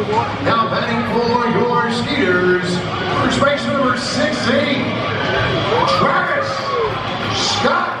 Now batting for your Skeeters, first base number 16, Travis Scott.